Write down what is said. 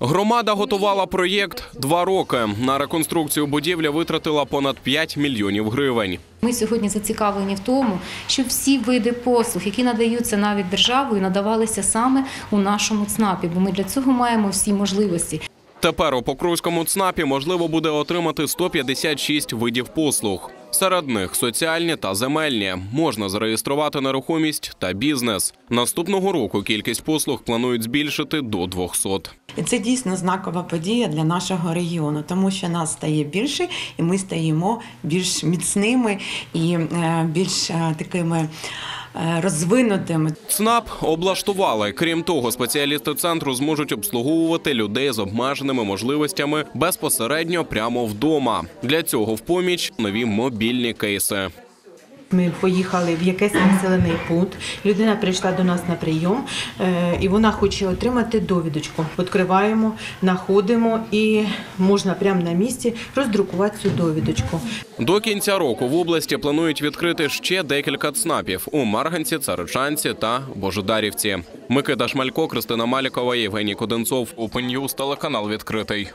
Громада готувала проєкт два роки. На реконструкцію будівлі витратила понад 5 мільйонів гривень. Ми сьогодні зацікавлені в тому, щоб всі види послуг, які надаються навіть державою, надавалися саме у нашому ЦНАПі, бо ми для цього маємо всі можливості. Тепер у Покровському ЦНАПі можливо буде отримати 156 видів послуг. Серед них соціальні та земельні. Можна зареєструвати нерухомість та бізнес. Наступного року кількість послуг планують збільшити до 200. І це дійсно знакова подія для нашого регіону, тому що нас стає більше, і ми стаємо більш міцними і е, більш е, такими розвинутими. ЦНАП облаштували. Крім того, спеціалісти центру зможуть обслуговувати людей з обмеженими можливостями безпосередньо прямо вдома. Для цього в поміч нові мобільні кейси. Ми поїхали в якийсь населений пункт. Людина прийшла до нас на прийом, е, і вона хоче отримати довідочку. Відкриваємо, знаходимо і можна прямо на місці роздрукувати цю довідочку. До кінця року в області планують відкрити ще декілька ЦНАПів у Марганці, Царичанці та Божедарівці. Микита Шмалько, Кристина Малікова, Євгеній Коденцов. Open News, телеканал відкритий.